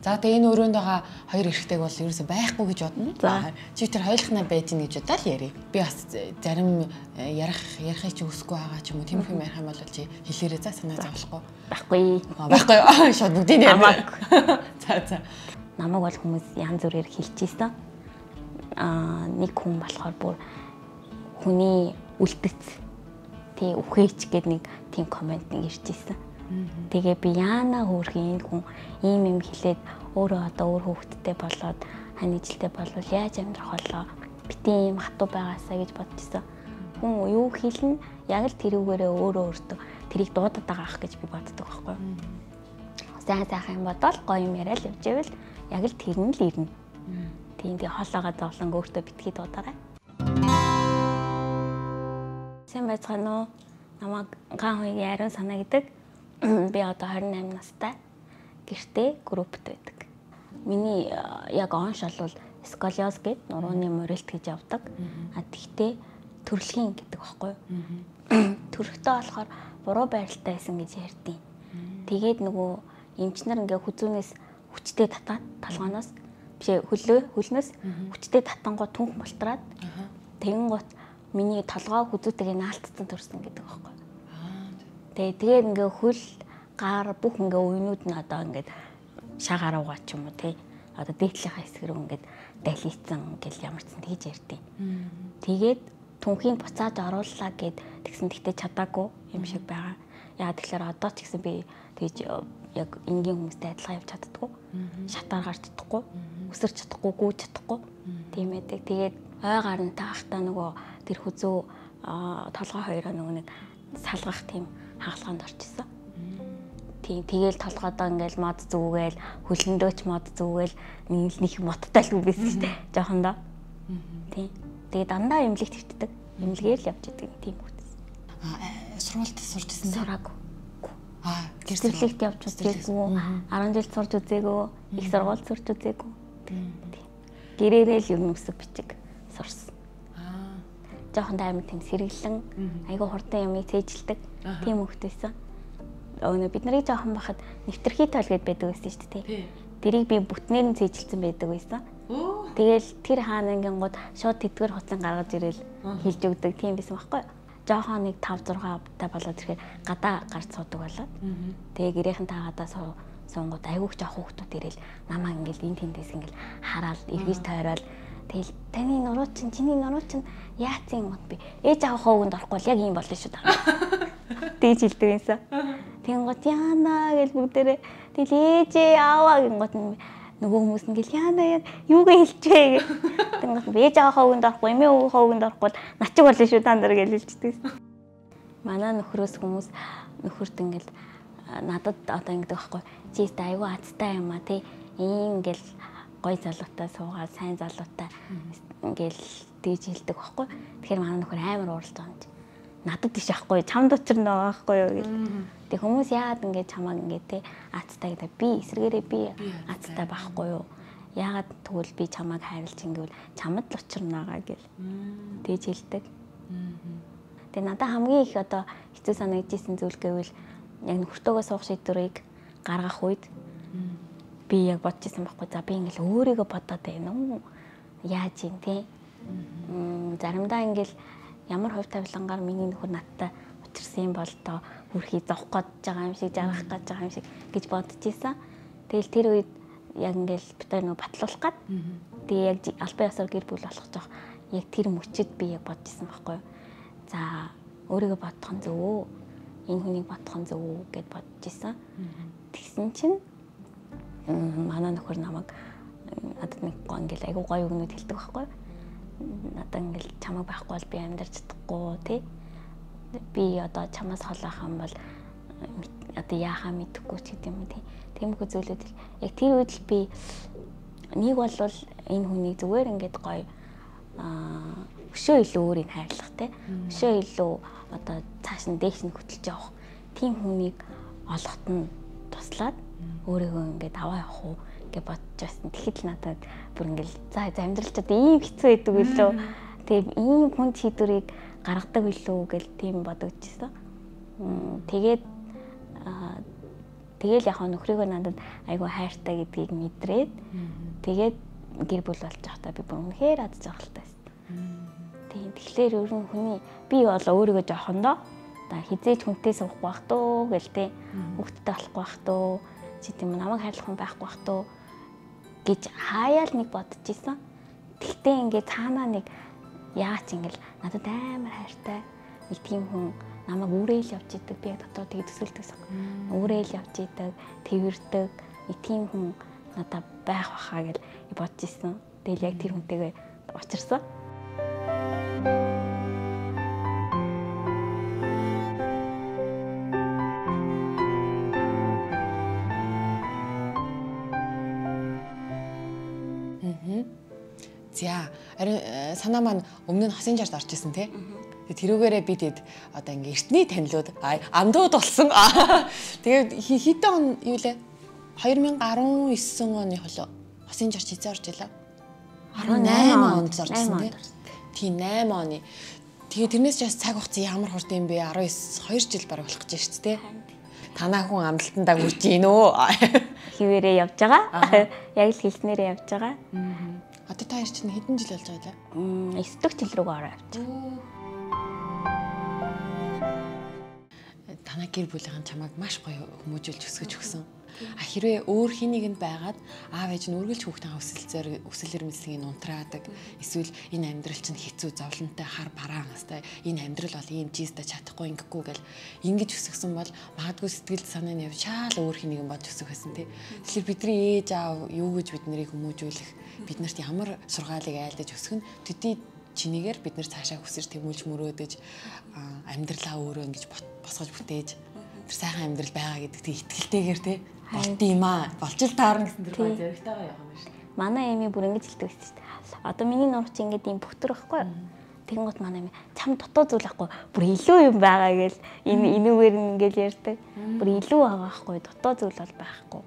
За тэгээ энэ өрөөнд байгаа хоёр эрэгтэйг бол ерөөсөй байхгүй гэж бодно. За. Чи тэр хоёулахнаа байж гин гэж удаа л яри. Би бас зарим э, ярих ярихыг чи хүсэхгүй байгаа ч юм уу тиймэрхүү ярих юм бол чи хэлээрээ за санаа зовлохгүй. Байхгүй. Байхгүй юу? Шууд бүгдийг Намайг. За за. Намайг бол хүмүүс янз бүрээр хэлчихсэн. Аа нэг хүн болохоор бүр хүний үлдэц тий үхээч гэд нэг тийм комент нэг ирчихсэн. Тэгээ би яана хөөрхийн хүн ийм юм хэлээд өөрөө одоо өөр хүүхэдтэй болоод ханижилтэй болвол яаж амьдрах болоо бити ийм хатуу байгаасаа гэж бодчихсон. Хүн юу хэлнэ яг л тэрүүгээрээ өөрөө өөртөө тэрийг дуудаад байгаа ах гэж би боддог байхгүй юу? сайн сайхан юм бодоод гоё юм яриад явж ивэл яг л тэр нь л ирнэ. Тийм тийм хоолоогоо зовлон өөртөө битгий дуудаарай. Сайн байцгаана уу? Намайг гаан хуйгийн ариун санаа гэдэг. Би одоо 28 настай. Гэртээ группт байдаг. Миний э, яг онш бол сколиоз гэдэг нурууны морилт гэж явдаг. А тэгтээ төрөлхийн гэдэг баггүй юу? Төрөхтэй болохоор буруу байралтай байсан гэж ярьдیں۔ Тэгээд нөгөө эмчнэр ингээ хүзүүнээс хүчтэй татаад талгооноос бишээ хөлөө хөлнөөс хүчтэй татангуу түнх мултраад тэгэн гут миний толгоо хүзүүтэйгээ наалтцсан төрсөн гэдэг байхгүй. Тэгээ тэгээд ингээ хөл гар бүх ингээ уйнууд нь одоо ингээд шагаар угаа ч юм уу тий одоо дээдлийнхаа хэсэг рүү ингээд далийцсан гэл ямарчсан тэгж ярьдیں۔ Тэгээд түнхийн буцааж орууллаа гэд тэгсэн тэгтээ чадаагүй юм шиг байгаа. Яа тэгэхээр одоо ч гэсэн би тэгж яг энгийн хүмүүстэй адилхан явж чаддгүй. Шатаар гарч чадахгүй, өсөрч чадахгүй, гүйж чадахгүй. Тийм ээ. Тэгээд ой гарн таахтаа нөгөө тэр хүзүү толгой хоёроо нөгөө нэг салгах тийм хаалганд орчихсон. Тийм тэгэл толгойдоо ингээл мод зүгээл хөлөндөөч мод зүгээл нэг нэг моттой л үбэс шүү дээ. Жохондоо. Тийм. Тэгээ дандаа имлэг твтдэг. Имлэгээр л явж идэг тийм хүмүүс. Аа сургуульд сурч ирсэн. Сураагүй. Аа гэр Цэцэрлэгт явж үзээгүй. 10 жил сурч үзээгүй. Их сургууль сурч үзээгүй. Тийм. Гэрээрээ л ер нь өсөв бичиг сурсан. Аа Жохон таймер тийм сэргэлэн айгүй хурдан юмыг цээжилдэг. Тийм хөвгт байсан. Өө бид нарыг жоохон бахад нэвтрхий тоол гэд байдаг байсан шүү дээ. Тэрийг би бүтнээр нь цээжилсэн байдаг байсан. Тэгэл тэр хаана ингэнгууд шууд тэтгэр хутлан гаргаж ирэл хэлж өгдөг тийм байсан байхгүй юу? Жохон нэг 5 6 та болоод ирэхээр гадаа гарч суудаг болоод. Тэгээ гэрийнхэн таагаадаа суу сунгууд айгуух жоох хүүхдүүд ирэл намаа ингээл эн тэндээс ингээл хараал эргэж тойрол тэгэл таны нуруу чин чиний нуруу чин яатсан юм бэ? Ээж аав хөвгөнд орохгүй бол яг юм болно шүү дээ. Тэгж хэлдэг юмсан. Тэнгууд яана гэж бүгдээрээ тэгэл ээжээ ааваа гингууд нөгөө хүмүүс ингээл яана яа юугаа хэлчихвэ гэх. Тэнгууд ээж аав хөвгөнд орохгүй эмээ өвгөө хөвгөнд орохгүй начих болно шүү та нар гэж хэлчихдэг. Манай нөхрөөс хүмүүс нөхөрт ингээл надад одоо ингэдэг байхгүй чи айгүй азтай юм а тий ийм ингээл гой залуутай суугаад сайн залуутай ингээл дээж хэлдэг байхгүй. Тэгэхээр манай нөхөр амар ууралж байгаа юм чи надад тийш ахгүй чамд учирна байхгүй юу? гэж. Тэг хүмүүс яагаад ингээд чамааг ингээд тий азтай гэдэг. Би эсрэгээрээ би азтай байхгүй юу? Яагаад тэгвэл би чамааг хайрлж ингэвэл чамд л учирнагаа гэл. Дээж хэлдэг. Тэгээ надад хамгийн их одоо хэцүү санагдчихсэн зүйл гэвэл яг нөхөртөөгөө суух шийдвэрийг гаргах үед би яг бодчихсон байхгүй. За би ингээл өөрийгөө бодоод байна уу? Яаж юм те? Заримдаа ингээл ямар хувь тавилангаар миний нөхөр надтай учирсан юм бол тоо хүрхий зовх гэж байгаа юм шиг, жаргах гэж байгаа юм шиг гэж бодчихсон. Тэгэл тэр үед яг ингээл битээ нөө батлуулах гад. Тэгээ яг албан ёсоор гэр бүл болох жоох яг тэр мөчөд би яг бодчихсон байхгүй юу? За өөрийгөө бодох нь зөв үү? Энэ хүнийг бодох нь зөв үү гэд бодож исэн. Тэгсэн чинь манай нөхөр намайг надад нэг гоо ингээл айгу гоё өгнөд хэлдэг байхгүй? Надад ингээл чамаг байхгүй бол би амьдарч чадахгүй тий. Би одоо чамаас холоох юм бол одоо яахаа мэдэхгүй ч гэдэг юм тий. Тиймэрхүү зүйлүүд яг тэр үед л би нэг бол энэ хүнийг зүгээр ингээд гоё аа өшөө илүү өөрийг хайрлах те өшөө илүү одоо цааш нь дээш нь хөтлөж явах тийм хүнийг олоход нь туслаад өөрийгөө ингээд аваа явах уу гэж бодож байсан. Тэгэхэд л надад бүр ингээд за амьдрал ч одоо ийм хэцүү байдаг билүү. Тэгээ ийм хүн шийдвэрийг гаргадаг билүү гэж тийм бодогдчихсон. Тэгээд аа, Тэгэл яг нөхрийгөө надад айгүй хайртай гэдгийг мэдрээд тэгээд гэр бүл болж байхдаа би бүр үнэхээр ад жаргалтай байсан. Тийм. Тэгэхээр ер нь хүний би бол өөрийгөө жоохондоо та хизээж хүнтэй суухгүй бах туу гэл тэ хүүхдтэй болохгүй бах туу чи тийм намайг хайрлах хүн байхгүй бах туу гэж хаяал нэг бодож исэн. Тэгтээ ингээд цаанаа нэг яач ингээл надад амар хайртай нэг тийм хүн намайг үүрээл явж идэг би дотор тэгээ төсөөлдөгсөн. Үүрээл явж идэг, тэрвэрдэг нэг тийм хүн надад байх бахаа гэж бодож исэн. Тэгэл яг тэр хүнтэйгээ учирсан. За, харин э, санаа маань өмнө нь хосын жард орж исэн тий. Тэрүүгээрээ би тэгэд одоо ингээ эртний танилуд амдууд болсон. Тэгээд хэдэн он юу лээ? 2019 оны холоо хосын жард хизээ орж илаа. 18 онд орсон тий. Тийм 8 оны. Тэгээ тэрнээс ч бас цаг хугацаа ямар хурд юм бэ? 19 2 жил бараг болох гэж шүү дээ. Танаа хүн амлалтандаа хүрч гин үү? Хിവэрээ явж байгаа. Яг л хэлснээрээ явж байгаа. Одоо та хоёр чинь хэдэн жил болж байгаа вэ? 9 дэх жил рүүгээ ороо байгаа. Танай гэр бүлийн чамайг маш гоё хүмүүжүүлж өсгөж өгсөн. А хэрвээ өөр хин нэгэнд байгаад аав ээж нь үргэлж хүүхдийн өсөлцөөр өсөл эрмэлзлийг унтраадаг эсвэл энэ амьдрал чинь хэцүү зовлонтой хар бараан хастай энэ амьдрал бол ийм жизтэй чадахгүй ингэхгүй гэл ингэж өсгсөн бол магадгүй сэтгэл санаа нь шаал өөр хин нэгэн бодж өсөх байсан тий. Тэгэхээр бидний ээж аав юу гэж бид нарыг хүмүүжүүлэх биднэрт ямар сургаалыг айлдаж өсгөх нь төдий чинийгээр бид нэр цаашаа хүсэж тэмүүлж мөрөөдөж амьдралаа өөрөө ингэж босгож бүтээж. Тэр сайхан амьдрал байгаа гэдэгт итгэлтэйгээр тий болт юм аа. Болж л таарна гэсэн тэр гоё зоригтойгоо явах юм шүү дээ. Манай эми бүр ингэж хэлдэг шүү дээ. Одоо миний нурч ингэж юм бүхтөр байхгүй юу? Тэнгууд манай эми чам дутуу зүйл ахгүй. Бүр илүү юм байгаа гэл энэ энүүгээр ингэж ярьдаг. Бүр илүү байгаа байхгүй дутуу зүйл бол байхгүй.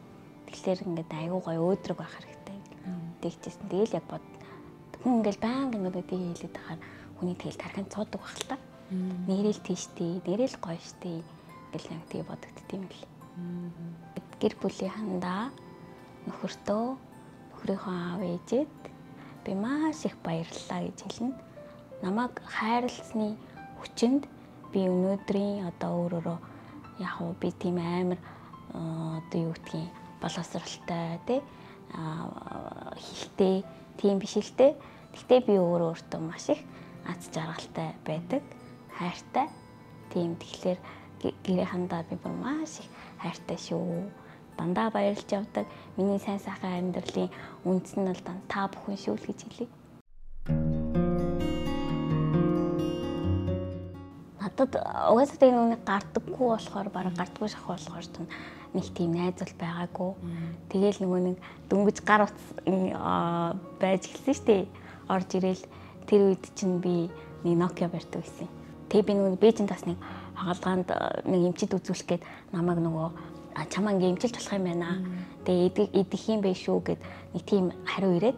Тэгэхээр ингэж айгуу гоё өөдрөг байх хэрэгтэй. Тэгчихсэн. Тэгэл яг бод хүн ингээл баян гинүүдийг хэлээд тахаар хүний тэгэл тархинд цуудаг байх л та. Нэрэл тийштэй, нэрэл гоё штий гэл нэг тийг бодогдт юм бэл гэр бүлийнхандаа нөхөртөө нөхрийнхөө аав ээжэд би маш их баярлалаа гэж хэлнэ. Намайг хайрласны хүчинд би өнөөдрийн одоо өөрөөрөө яг уу би тийм амар одоо юу гэдгийг боловсралтай тий хилтэй тийм биш л те. Гэхдээ би өөрөө өөртөө маш их аз жаргалтай байдаг, хайртай. Тийм тэгэхээр гэрээхэндээ би бүр маш их хайртай шүү дандаа баярлж явдаг. Миний сайн сайхан амьдралын үндэс нь бол та бүхэн шүү л гэж хэлье. Надад угаасаа тэг нүг гардаггүй болохоор бараг гардаггүй шах болохоор ч нэг тийм найзвал байгаагүй. Тэгээл нөгөө нэг дөнгөж гар утас байж эхэлсэн шүү дээ. Орж ирээл тэр үед чинь би нэг Nokia барьдаг байсан. Тэгээ би нөгөө Бээжин тас нэг хагалгаанд нэг эмчид үзүүлэх гээд намайг нөгөө чамаа ингээ имчилж болох юм байна. Тэгээ идэх идэх юм байх шүү гэд нэг тийм хариу ирээд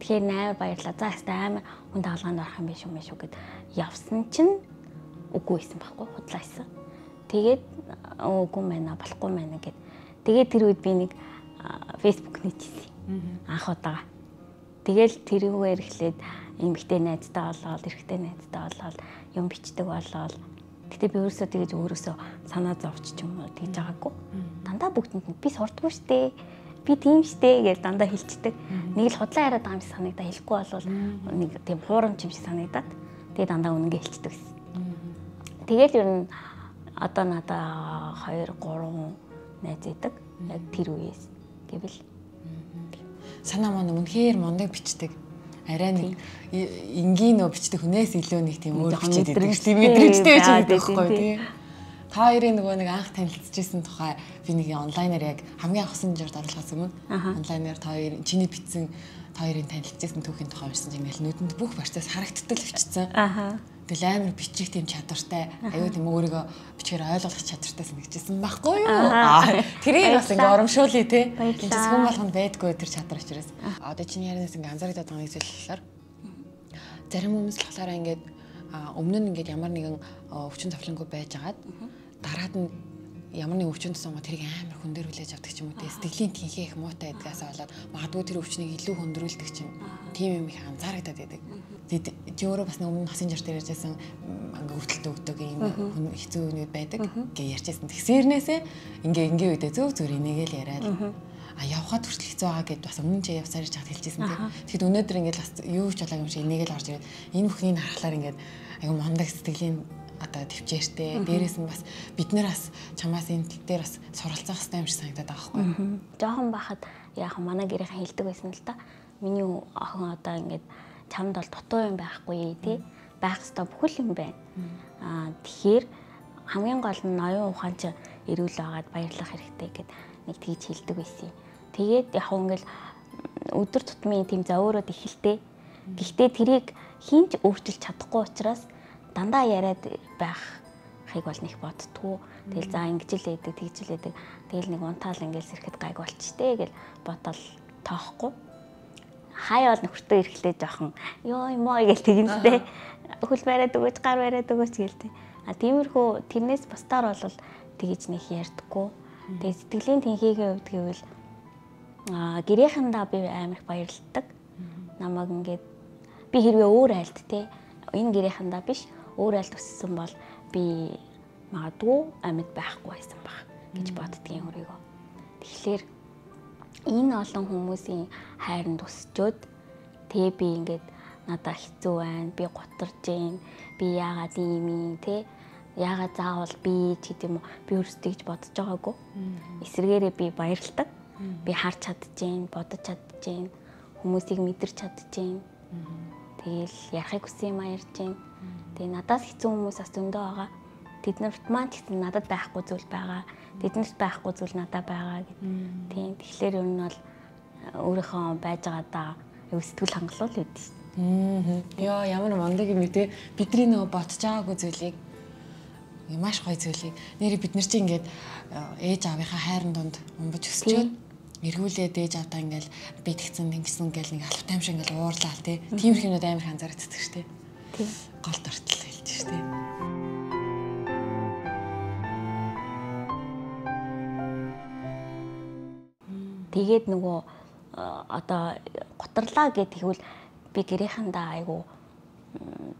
тэгэхээр амар баярлаа. За хэвээр амар хүн дагалгаанд орох юм биш юм шүү гэд явсан чинь үгүй байсан байхгүй худлаасан. Тэгээд үгүй мэнэ болохгүй мэнэ гэд тэгээд тэр үед би нэг фейсбુક нийтсэн. Анх удаага. Тэгэл тэрүүгээр эхлээд эмгтэй найзтай болоод, эрэгтэй найзтай болоод юм бичдэг болоод Гэтэ би өөрөөсөө тэгэж өөрөөсөө санаа зовч ч юм уу тэгж байгаагүй. Дандаа бүгдэнд би сурдгүй штэ. Би тийм штэ гэж дандаа хэлцдэг. Нэг л худлаа яриад байгаа юм шиг санагдаа хэлэхгүй болвол нэг тийм хуурам юм шиг санагдаад тэгээ дандаа үнэнгээ хэлцдэг. Тэгэл ер нь одоо надаа 2 3 найз идэг. Яг тэр үеэс гэвэл санаа маань үнэхээр мундаг бичдэг арай нэг энгийн нөө бичдэг хүнээс илүү нэг тийм өөр байдаг. Тийм мэдрэмжтэй байж байгаа байхгүй тий. Та хоёрын нөгөө нэг анх танилцчихсэн тухай би нэг онлайнаар яг хамгийн анх хосон жирд оруулахаас өмнө онлайнаар та хоёр чиний бичсэн та хоёрын танилцчихсан түүхийн тухай уншсан чинь ингээл нүдэнд бүх процесс харагдтал өвчтсөн. Аха. Тэгэл амар бичих тийм чадвартай. Аюу тийм өөрийгөө бичгээр ойлгох чадвартай санагдчихсан байхгүй юу? Тэрийг бас ингээ урамшуулъя те. Ч хүн болгонд байдгүй тэр чадвар учраас. Одоо чиний ярианаас ингээ анзаардаг байгаа зүйл болохоор зарим хүмүүс л болохоор ингээд өмнө нь ингээд ямар нэгэн өвчин зовлонгүй байжгаад дараад нь ямар нэг өвчин тусангууд тэрийг амар хүн дээр хүлээж авдаг ч юм уу те. Сэтгэлийн тэнхээ их муутай байдгаас болоод магадгүй тэр өвчнийг илүү хөндрүүлдэг чинь тийм юм их анзаарагдаад байдаг. Тэгээд чи өөрөө бас нэг өмнө мессенжер дээр ярьжсэн ингээ өвдөлтөд өгдөг ийм хэцүү үнүүд байдаг гэж ярьжсэн. Тэгсэрнээсээ ингээ ингээ үедээ зөв зөв энийгэл яриад а явхад хүртэл хэцүү байгаа гэд бас өмнө чи явсаар хат хэлжсэн тийм. Тэгэхэд өнөөдөр ингээд бас юу ч болоогүй юм шиг энийгэл орж ирээд энэ бүхнийг харахаар ингээд аюу мондаг сэтгэлийн одоо төвчээртэй. Дээрээс нь бас бид нэр бас чамаас энэ тал дээр бас суралцах хэрэгтэй юм шиг санагдаад байгаа байхгүй. Жохон бахад яг манай гэрийнхэн хэлдэг байсан л та. Миний охин одоо ингээд чамд бол дутуу юм байхгүй тий. Байх ёстой бүхэл юм байна. Аа тэгэхээр хамгийн гол нь оюун ухаан ч эрүүл байгаад баярлах хэрэгтэй гэд нэг тийж хэлдэг байсан. Тэгээд яг ингээл өдөр тутмын тийм зөөрөд ихэлтэй. Гэхдээ тэрийг хинч өөрчилж чадахгүй учраас дандаа яриад байх хийг бол нэг бодтгоо. Тэгэл за ингэж л байдаг, тэгж л байдаг. Тэгэл нэг унтаал ингээл сэрхэд гайг болчтэй гэл бодол тоохгүй. Хаяа бол нөхөртөө ирэхлээр жоохон ёо юм аа гэл тэгнэстэй. Хөл бариад өгөөч, гар бариад өгөөч гэлтэй. А тиймэрхүү тэрнээс бусдаар бол тэгэж нэг ярьдаггүй. Тэгээ сэтгэлийн тэнхээгийн хувьд гэвэл а гэрээхэндээ би амар их баярлагдав. Намайг ингээд би хэрвээ өөр айлт те энэ гэрээхэндээ биш өөр айл төссөн бол би магадгүй амьд байхгүй байсан баг гэж боддгийн өөрийгөө. Тэгэхээр энэ олон хүмүүсийн хайранд тусчод тэгээ би ингээд надаа хэцүү байна. Би гутарж гин. Би яагаад ийм юм те яагаад заавал би ч гэдэм үү би өөрсдөө гэж бодож байгаагүй. Эсвэргээрээ би баярлагдав. Би харж чадчихээн, бодож чадчихээн, хүмүүсийг мэдэрч чадчихээн. Тэгэл ярахыг хүсэн юм аярж гин Тэгээ надаас хэцүү хүмүүс бас зөндөө байгаа. Тэднэрт маань тэгсэн надад байхгүй зүйл байгаа. Тэднэрт байхгүй зүйл надад байгаа гэдэг. Тийм. Тэгэхээр ер нь бол өөрийнхөө байж байгаадаа юу сэтгэл хангалуул үүдээ шүү дээ. Йоо ямар мондөг юм бэ бидний нөгөө ботж байгаагүй зүйлийг маш гоё зүйлийг нэр бид нар чинь ингээд ээж аавынхаа хайрын донд умбаж өсчөөд эргүүлээд ээж авдаа ингээл би тэгсэн ингэсэн ингээл нэг алфтайм шиг ингээл уурлаа тий. Тиймэрхэнүүд амар ханзаардаг шүү дээ. Тийм. Гол дортол Тэгээд нөгөө одоо гутарлаа гэд тэгвэл би гэрээхэндээ айгу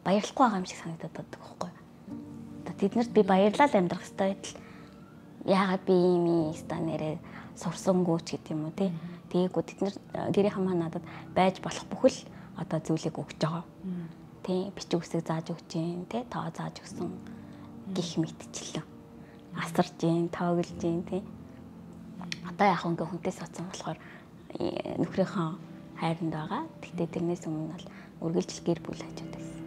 баярлахгүй байгаа юм шиг санагдаад байдаг байхгүй. Одоо тэднэрт би баярлал амьдрах хэрэгтэй байтал яагаад би ийм юм станерээ сурсангүй ч гэдэг юм уу тий. Тэгээгүү тэд нар гэрийнхэн маа надад байж болох бүхэл одоо зүйлийг өгч байгаа тий бичиг үсэг зааж өгч जैन тий тоо зааж өгсөн гих мэдчихлээ. Асарж जैन, тоглож जैन тий. Одоо яг ингээ хүнтэй соцсон болохоор э, нөхрийнхөө хайранд байгаа. Тэгтээ тэрнээс өмнө бол үргэлжил гэр бүл хажууд байсан.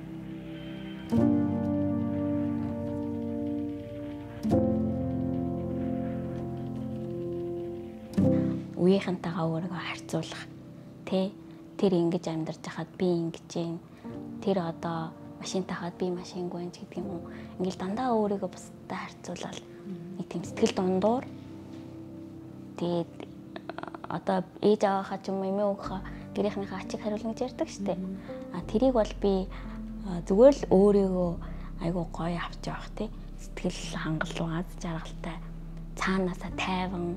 Үеийнхэнтэйгээ өөрийгөө харьцуулах тий тэр ингэж амьдарч хахад би ингэж जैन тэр одоо машинтай хаад би машингүй юм гэдэг юм уу. Ингээл дандаа өөрийгөө бусдад харьцуулаад нэг тийм сэтгэл дундуур тэгээд одоо ээж аваахаа ч юм уу эмээ өгөхөө гэрийнхнийхээ ачиг хариулна гэж ярьдаг штеп. А тэрийг бол би зүгээр л өөрийгөө айгуу гоё авч явах тий. Сэтгэл хангалуун аз жаргалтай цаанаасаа тайван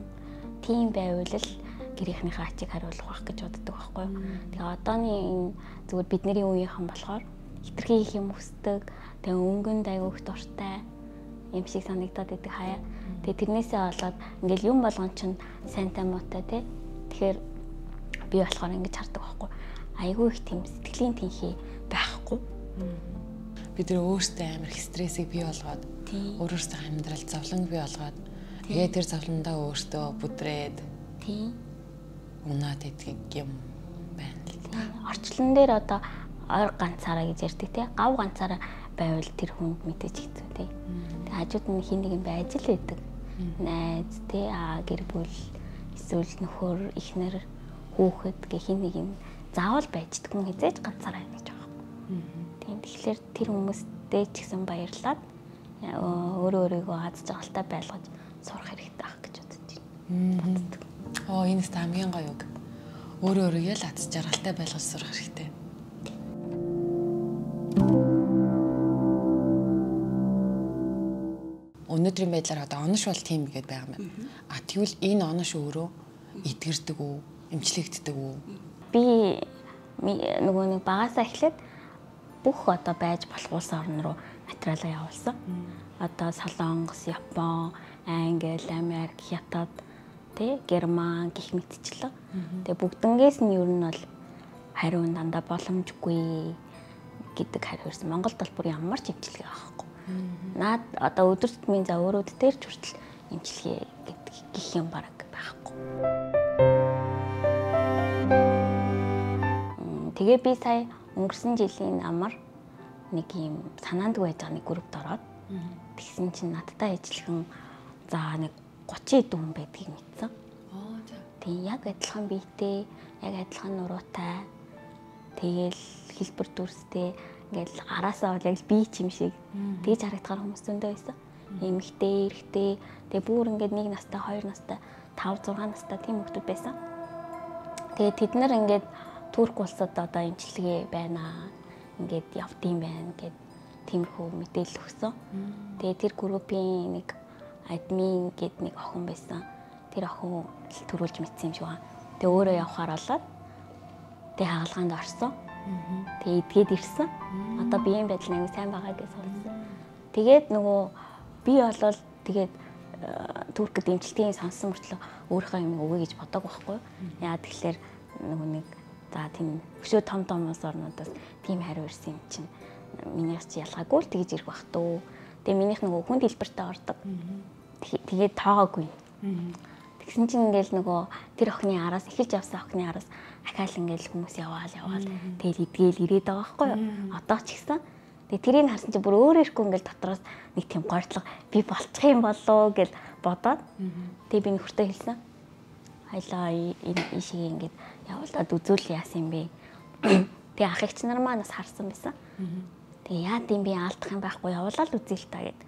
тийм байвал л гэрийнхнийхээ ачиг хариулах байх гэж боддог байхгүй юу. Тэгээ одооны энэ зүгээр бидний үеийнхэн болохоор хитрхи их юм хүсдэг. Тэгээ өнгөнд айгүйх дуртай юм шиг санагдаад байдаг хаяа. Тэгээ тэрнээсээ болоод ингээл юм болгон чинь сайнтай муутай тий. Тэгэхээр би болохоор ингэж хардаг байхгүй. Айгүй их тийм сэтгэлийн тэнхээ байхгүй. Бид нэр өөртөө амар их стрессийг бий болгоод өөрөөсөө амьдрал зовлон бий болгоод тэгээ тэр зовлондоо өөртөө бүдрээд тийм унаад идэх юм байна л да. Орчлон дээр одоо ойр ганцаараа гэж ярьдаг тий. Гав ганцаараа байвал тэр хүнд мэдээж хэцүү тий. Тэг хажууд нь хин нэг юм байж л байдаг. Найз тий аа гэр бүл эсвэл нөхөр ихнэр хүүхэд гэх хин нэг юм заавал байждаг хүн хизээж ганцаараа гэж байгаа. Тийм тэгэхээр тэр хүмүүстэй ч гэсэн баярлаад өөрөө өөрийгөө аз жаргалтай байлгаж сурах хэрэгтэй ах гэж бодож байна. Боддог. Оо энэ тест хамгийн гоё үг. Өөрөө өөрийгөө л аз жаргалтай байлгаж сурах хэрэгтэй. Өнөөдрийн байдлаар одоо онош бол тийм гэдээ байгаа юм байна. А тэгвэл энэ онош өөрөө эдгэрдэг үү? Эмчлэгддэг үү? Би нөгөө нэг багасаа эхлээд бүх одоо байж болох улс орн руу материалаа явуулсан. Одоо Солонгос, Япон, Англи, Америк, Хятад, тэ Герман гих мэтчлээ. Тэгээ бүгднгээс нь ер нь бол хариу дандаа боломжгүй гэдэг хариу ирсэн. Монголд бол бүр ямар ч имчилгээ авахгүй. Наад одоо өдөр тутмын за өөрөд дээр ч хүртэл имчилгээ гэдэг гих юм бараг байхгүй. Тэгээ би сая өнгөрсөн жилийн амар нэг юм санаанд байж байгаа нэг группт ороод тэгсэн чинь надтай ижилхэн за нэг 30 хэд хүн байдгийг мэдсэн. Аа за. Тэгээ яг адилхан биетэй, яг адилхан нуруутай Тэгэл хэлбэр дүрстэй ингээл араасаа бол яг би ч юм шиг тэгж харагдахаар хүмүүс зөндөө байсан. Эмэгтэй, эрэгтэй, тэгээ бүр ингээд нэг настай, хоёр настай, 5 6 настай тийм хүмүүс байсан. Тэгээ тэд нар ингээд турк улсад одоо имчилгээ байна. Ингээд явдсан байна гэд тиймэрхүү мэдээлэл өгсөн. Тэгээ тэр группийн нэг админ гэд нэг охин байсан. Тэр охин төрүүлж мэдсэн юм шиг байна. Тэгээ өөрөө явахаар болоод Тэгээ хаалгаанд орсон. Тэгээ эдгээд ирсэн. Одоо биеийн байдал аягүй сайн байгаа гэж сонссон. Тэгээд нөгөө би болол тэгээд э, туркд эмчилтийн сонсон мөртлөө өөрийнхөө юм өгье гэж бодоагүй байхгүй. Яа тэгэхээр нөгөө нэг за тийм өшөө том том ус орнуудаас тийм хариу ирсэн юм чинь минийх чи ялгаагүй л тэгж ирэх бах туу. Тэгээ минийх нөгөө хүнд хэлбэртээ ордог. Тэгээд тоогоогүй. Тэгсэн чинь ингээл нөгөө тэр охины араас эхэлж явсан охины араас ахаал ингээл хүмүүс яваал яваал. Тэгэл идгээл ирээд байгаа байхгүй юу. Одоо ч гэсэн Тэгээ тэрийг харсан чи бүр өөрөө ирэхгүй ингээл дотроос нэг тийм гордлого би болчих юм болоо гэж бодоод тэгээ би нөхөртөө хэлсэн. Хайлаа энэ ишиг ингээд явуулаад үзүүл яасан юм бэ. Тэгээ ах эгч нар маань бас харсан байсан. Тэгээ яа гэм би алдах юм байхгүй. Явуулаад үзье л та гэд.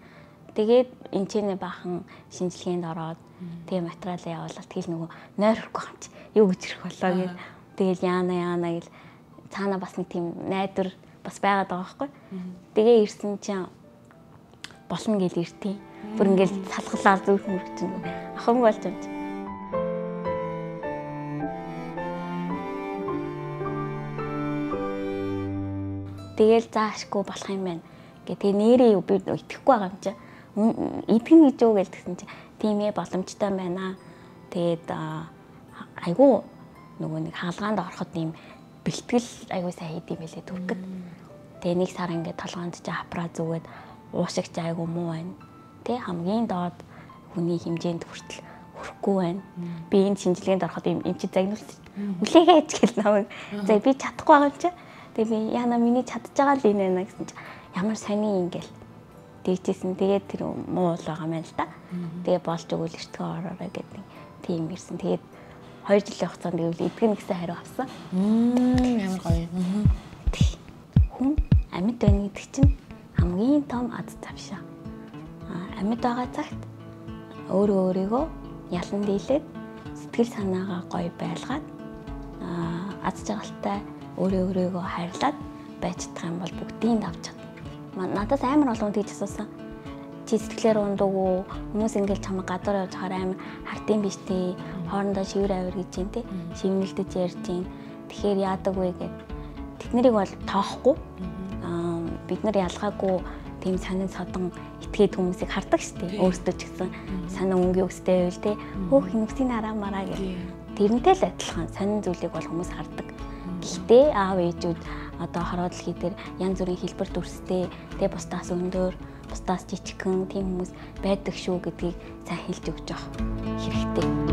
Тэгээд энэ ч нэ бахан шинжилгээнд ороод тэгээ материалаа явуулаад тэгэл нөгөө нойр хөрөхгүй юм чи юу гэж ирэх болоо гэд Тэгэл яана яана гэл цаана бас нэг тийм найдвар бас байгаад байгаа байхгүй. Тэгээ ирсэн чинь болно гэл иртий. Бүр ингээл салгалаа зүрх мөрөг чинь ахын болж юм чи. Тэгэл заашгүй болох юм байна. Гэ тэгээ нэрээ би итгэхгүй байгаа юм чи. Итгэн гэж юу гээл тэгсэн чи тийм ээ боломжтой байна. Тэгээд айгүй нөгөө нэг хаалгаанд ороход ийм бэлтгэл аягүй сайн хийд юм байлээ түргэд. Тэгээ нэг сар ингээд толгоонд чи хапра зүгээд уушигч аягүй муу байна. Тэ хамгийн доод хүний хэмжээнд хүртэл хүрэхгүй байна. Би энэ шинжилгээнд ороход юм эн чи загнуулсан. Үлээгээч гэл намайг. За би чадахгүй байгаа юм чи. Тэгээ би яна миний чадж байгаа л энэ байна гэсэн чи ямар сони ингээл дэгжсэн. Тэгээд тэр муу л байгаа юм л да. Тэгээ болж өгвөл эртгөө ороорой гэдэг тийм ирсэн. Тэгээд 2 жилийн хугацаанд гэвэл эдгэн гэсэн хариу авсан. Ямар гоё. Хүн амьд байна гэдэг чинь хамгийн том аз завшаа. Амьд байгаа цагт өөрөө өөрийгөө ялан дийлээд сэтгэл санаагаа гоё байлгаад аз жаргалтай өөрөө өөрийгөө хайрлаад байж чадах юм бол бүгдийг авч чадна. Надаас амар олон тийж асуусан чи сэтгэлээр ундаггүй хүмүүс ингээл чамаг гадуур явж хараа амар хартын биштэй хоорондоо шивэр авир гэж юм те шивнэлдэж ярьж юм тэгэхээр яадаг вэ гэд тэднийг бол тоохгүй аа бид нар ялгаагүй тийм сонин содон итгээд хүмүүсийг хардаг штеп өөрсдөө ч гэсэн санаа өнгийн өстэй байвал те хөөх хүмүүсийн араа мараа гэх тэрнтэй л адилхан сонин зүйлийг бол хүмүүс хардаг. Гэхдээ аав ээжүүд одоо хороо дэлхий дээр янз бүрийн хэлбэр дүрстэй тэгээ бусдаас өндөр бусдаас жижигхэн тийм хүмүүс байдаг шүү гэдгийг сайн хэлж өгч явах хэрэгтэй.